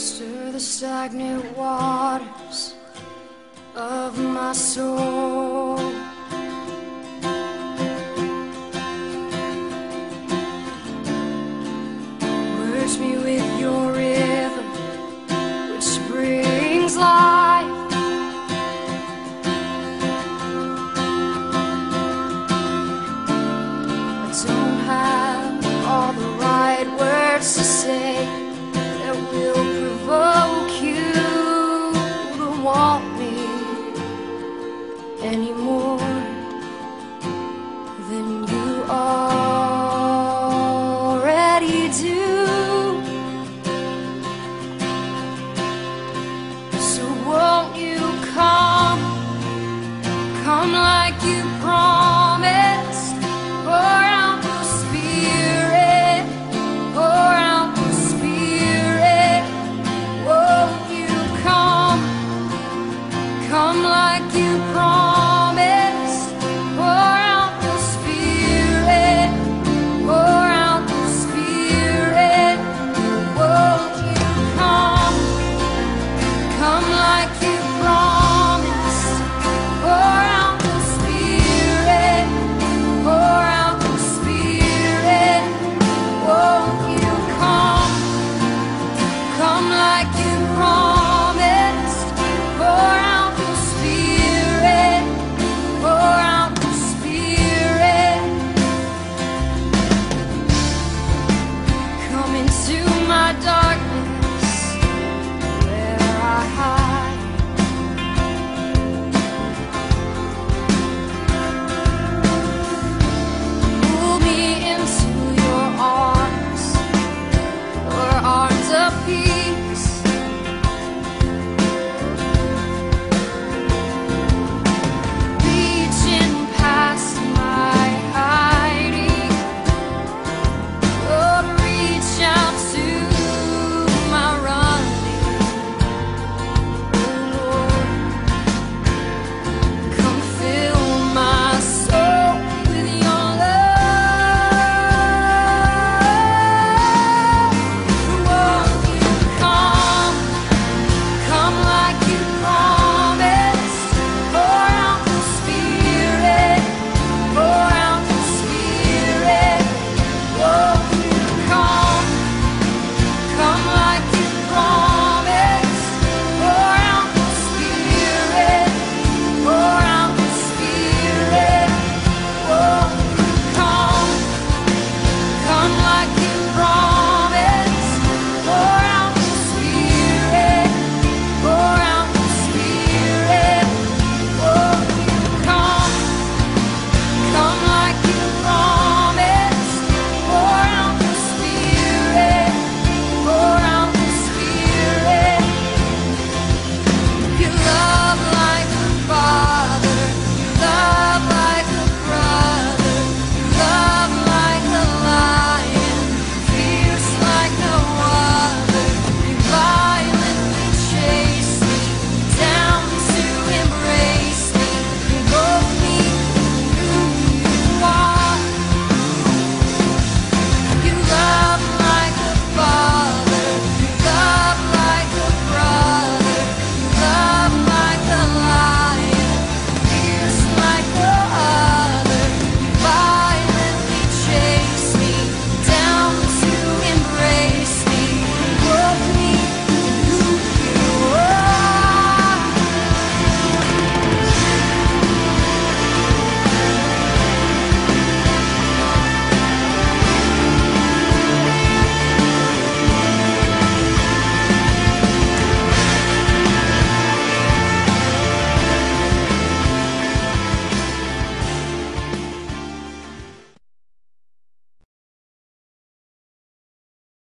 Stir the stagnant waters of my soul. Merge me with your rhythm, which brings life. I don't have all the right words to say. do like you promised.